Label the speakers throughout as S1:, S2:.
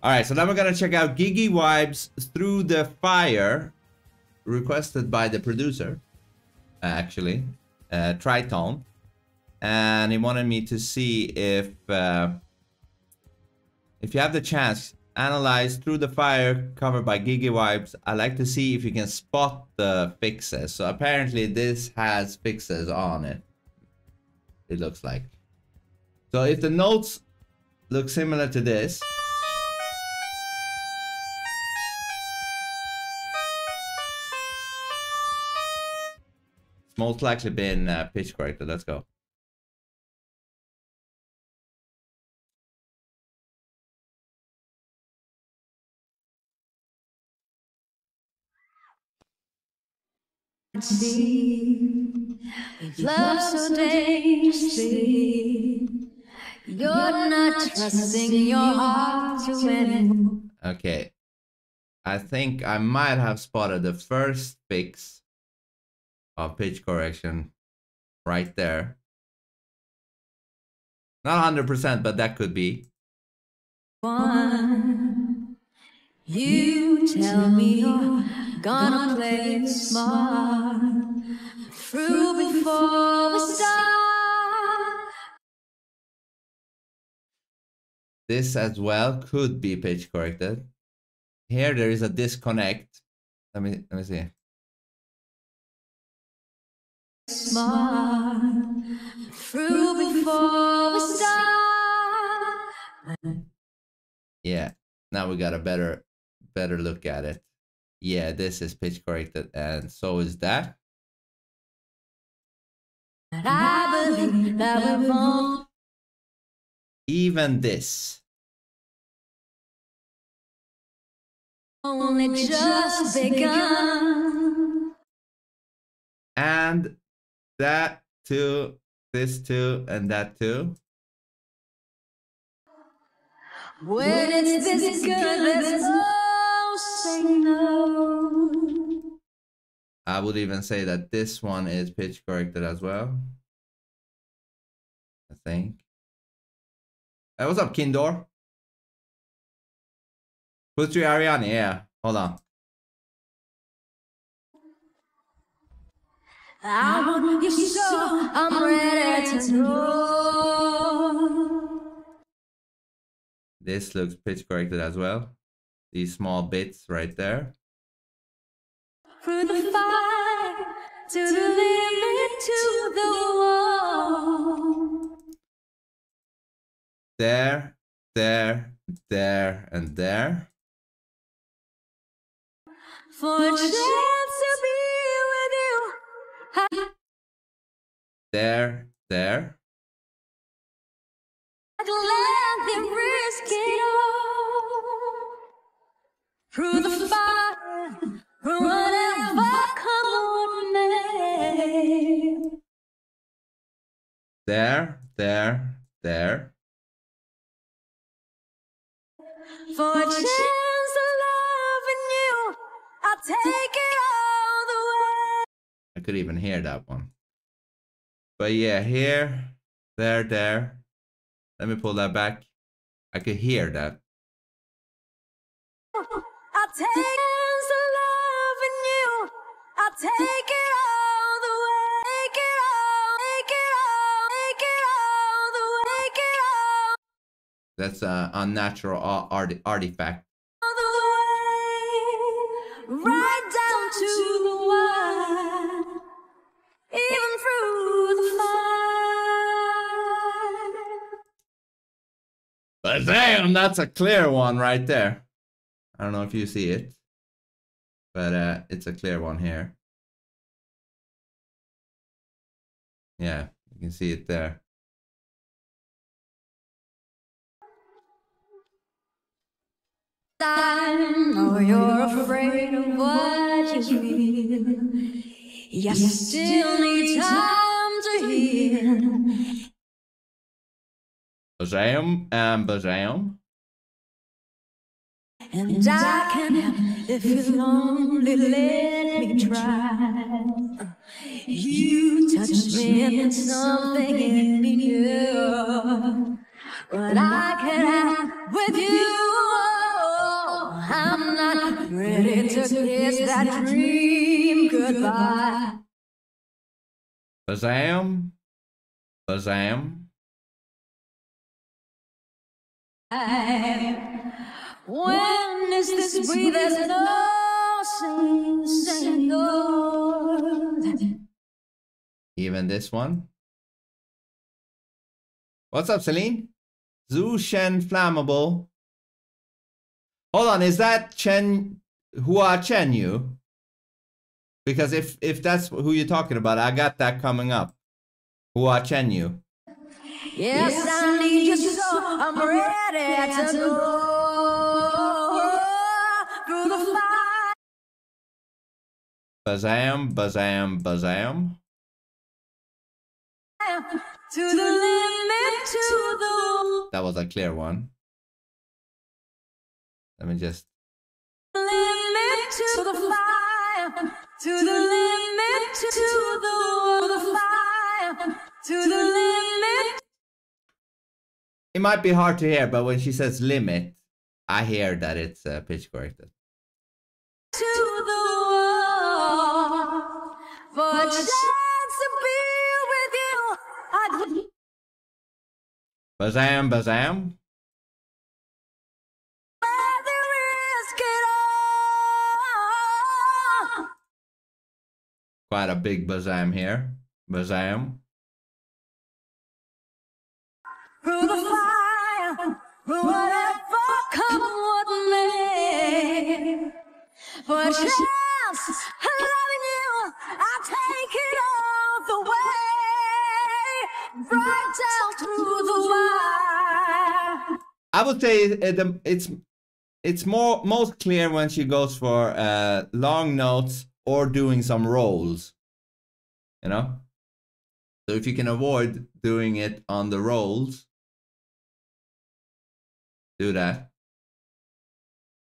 S1: All right, so now we're gonna check out Gigi Vibes Through the Fire, requested by the producer, actually, uh, Tritone. And he wanted me to see if, uh, if you have the chance, analyze Through the Fire covered by Gigi Vibes. I like to see if you can spot the fixes. So apparently this has fixes on it. It looks like. So if the notes look similar to this, most likely been uh, pitch corrected. Let's go.
S2: Love so dangerously. You're not trusting your heart to anyone.
S1: Okay. I think I might have spotted the first fix of pitch correction right there. Not 100%, but that could be.
S2: One, you tell me you're gonna play it smart. Through before we start.
S1: This as well could be pitch corrected. Here there is a disconnect. Let me let me see.
S2: Smart. Through before start.
S1: Yeah. Now we got a better better look at it. Yeah, this is pitch corrected and so is that.
S2: That
S1: Even this.
S2: only just begun.
S1: And that too, this too, and that too.
S2: When it's this good, let's all say no.
S1: I would even say that this one is pitch corrected as well. I think. Hey, what's up, Kindor? Put Putri Ariani, yeah. Hold on.
S2: I want you so I'm ready to know.
S1: This looks pitch corrected as well. These small bits right there.
S2: Through the fire, to the limit, to the wall.
S1: There, there, there, and there.
S2: For a chance to be with you. I
S1: There, there.
S2: I'd gladly risk it all. Through the fire, through whatever come what may.
S1: There, there, there.
S2: For a chance of loving you, I'll take it all the way.
S1: I could even hear that one. But yeah, here, there, there. Let me pull that back. I could hear that.
S2: I'll take chance of loving you.
S1: Damn, that's a clear one right there. I don't know if you see it, but uh, it's a clear one here. Yeah, you can see it there.
S2: Know you're afraid of what you feel. You still need time to heal.
S1: Bazam and um, bazam.
S2: And I can help if you only let me try. You touch me and something in me new. But I can have with you I'm not ready to kiss that dream goodbye.
S1: Bazam. Bazam.
S2: When is this breathe? There's no single.
S1: Even this one. What's up, Celine? Zhu Shen Flammable. Hold on, is that Chen Hua Chen Yu? Because if if that's who you're talking about, I got that coming up. Hua Chen Yu.
S2: Yes, I need you so I'm ready to go through the fire.
S1: Bazam, bazam, bazam.
S2: To the limit, to the
S1: That was a clear one. Let me just
S2: limit, to the fire. To the limit, to the, the fire. To the limit.
S1: It might be hard to hear, but when she says limit, I hear that it's uh, pitch corrected.
S2: to the wall for a chance to be with you. I'd
S1: Bazam, bazam.
S2: rather risk it all.
S1: Quite a big bazam here. Bazam.
S2: Whatever come what may. For chance of loving you, I'll take it all the way. Right down through the wire.
S1: I would say it, it's it's more most clear when she goes for uh, long notes or doing some rolls. You know. So if you can avoid doing it on the rolls, do that.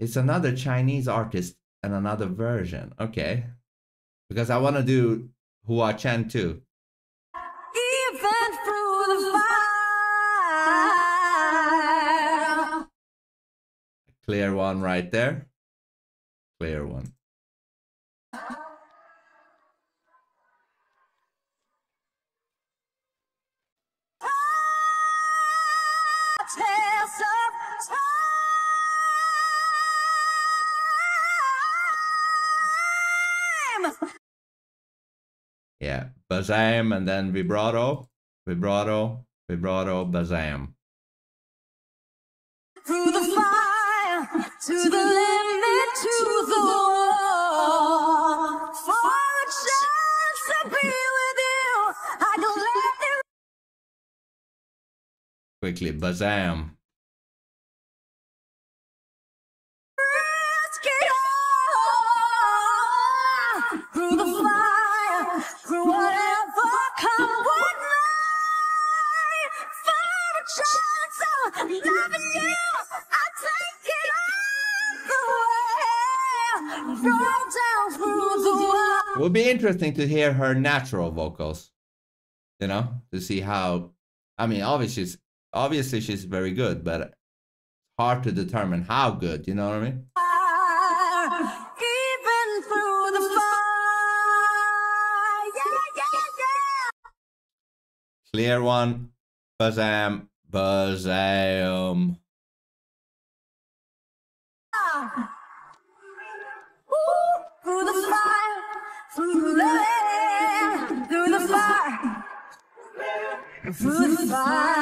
S1: It's another Chinese artist and another version. Okay. Because I want to do Hua Chen too. Clear one right there. Clear one. Yeah, bazam and then vibrato, vibrato, vibrato, bazam.
S2: Through the fire, to the limit, to the wall. For a chance to be with you, I gladly
S1: Quickly, bazam.
S2: It
S1: would be interesting to hear her natural vocals. You know, to see how. I mean, obviously, she's obviously she's very good, but hard to determine how good. You know what I mean? Clear one, bazam, bazam.
S2: Through the fire, through the air, through the fire, through the fire,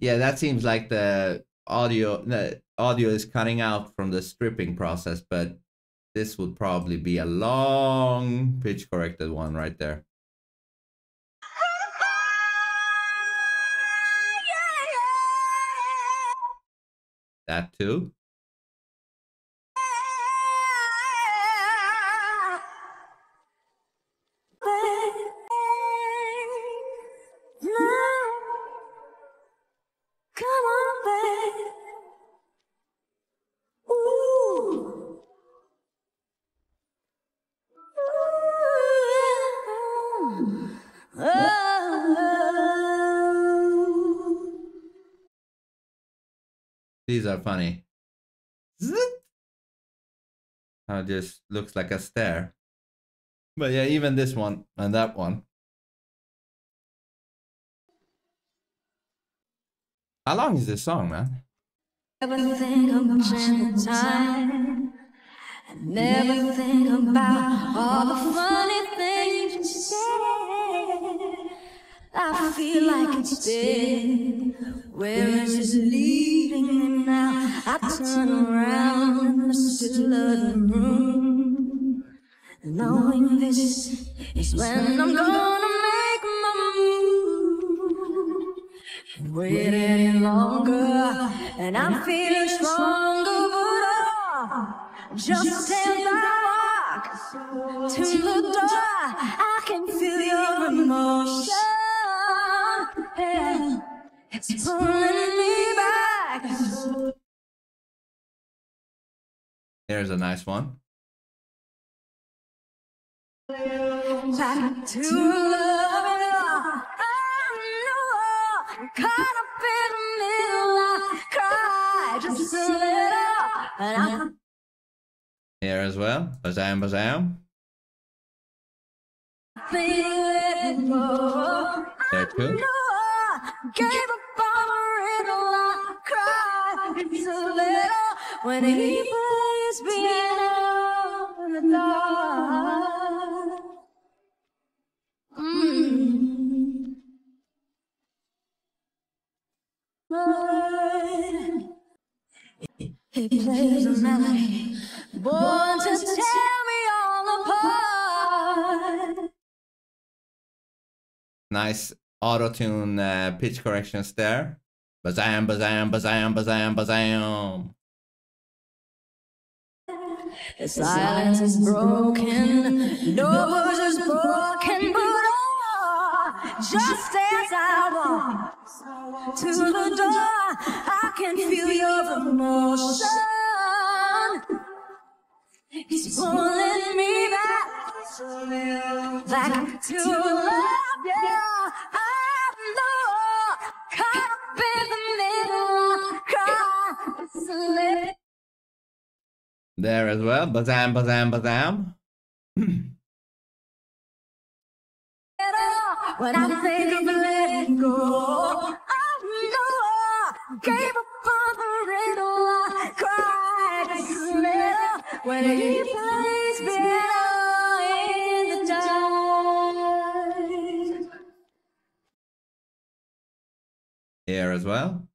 S1: Yeah, that seems like the audio the audio is cutting out from the stripping process, but this would probably be a long pitch corrected one right there. That too. These are funny. How just looks like a stare. But yeah, even this one and that one. How long is this song, man?
S2: Think about time. I never think about all the funny things you said. I feel like it's dead. Where is it leading now? I turn around in the still of the room. Knowing this is when I'm gonna make my move wait any longer, and I'm feeling stronger, but oh, just I walk to the door, it's pulling me back.
S1: Here's a nice one.
S2: Back to love and all. I know, caught up in the middle, I cry just a little,
S1: Here as well. Bazam, bazam. There too.
S2: Just a little when he plays piano in the dark. He plays a melody born to tear me all apart.
S1: Nice auto tune uh, pitch corrections there. Bazam, bazam, bazam, bazam, bazam.
S2: The silence is broken, no voice is broken, but oh, just as I walk to the door, I can feel your emotion. He's pulling me back, back to love, yeah.
S1: There as well. Bazam, bazam, bazam.
S2: When I think of letting go, I know I gave the riddle. I cried just a little when he plays piano in the dark.
S1: Here as well.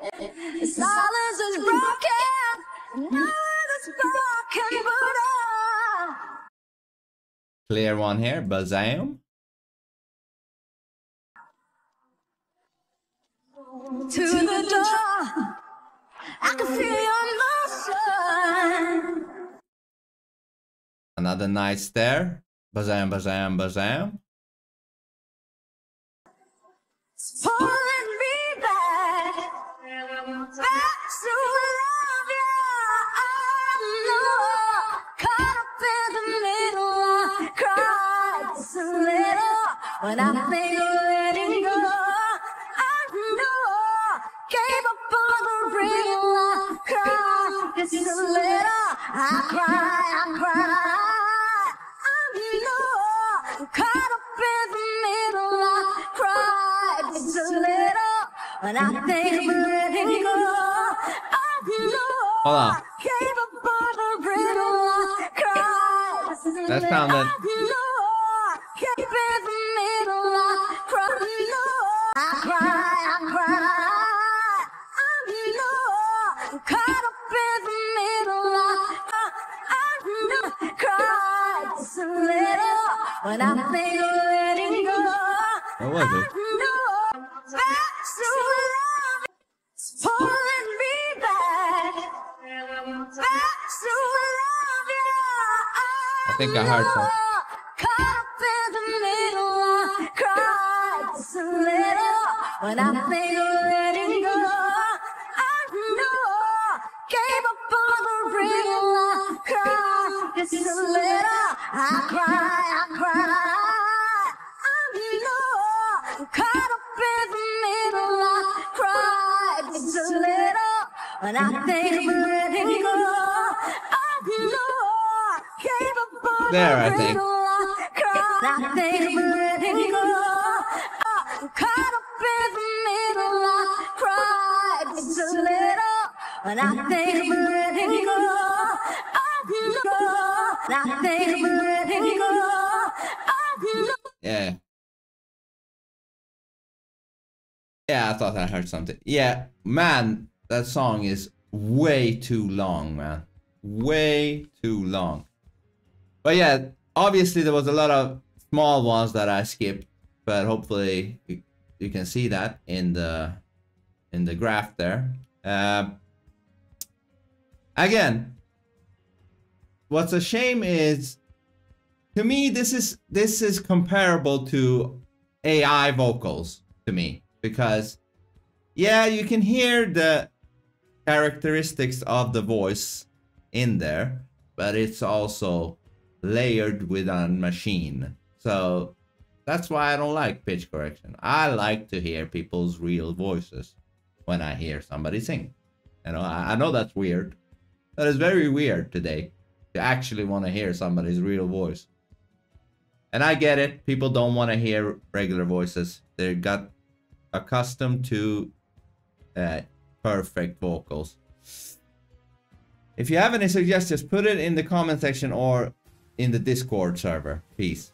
S2: Silence is broken, now it's broken, oh.
S1: Clear one here. Bazam.
S2: to the door. I can feel your motion.
S1: Another nice stare. Bazam, bazam, bazam.
S2: When I think of letting go. I know, on the real, I cry just a little. I cry, I cry. When I think letting go. I know,
S1: Hold on.
S2: gave up on the riddle, I a
S1: That sounded-
S2: I know, gave think I
S1: heard some.
S2: I when I think of letting go. I know, gave up on the real, I cry just a little. I I cry, I cry. I'm lost, caught up in the middle. I cry just a little, and I think of letting go.
S1: There, I think. Yeah. Yeah, I thought I heard something. Yeah, man, that song is way too long, man. Way too long. But yeah, obviously there was a lot of small ones that I skipped, but hopefully you, can see that in the in the graph there. Um, again, what's a shame is to me this is this is comparable to AI vocals to me because yeah you can hear the characteristics of the voice in there but it's also layered with a machine so that's why I don't like pitch correction I like to hear people's real voices when I hear somebody sing you know I, know that's weird that is very weird today to actually want to hear somebody's real voice and I get it. People don't want to hear regular voices. They got accustomed to uh, perfect vocals. If you have any suggestions, put it in the comment section or in the Discord server. Peace.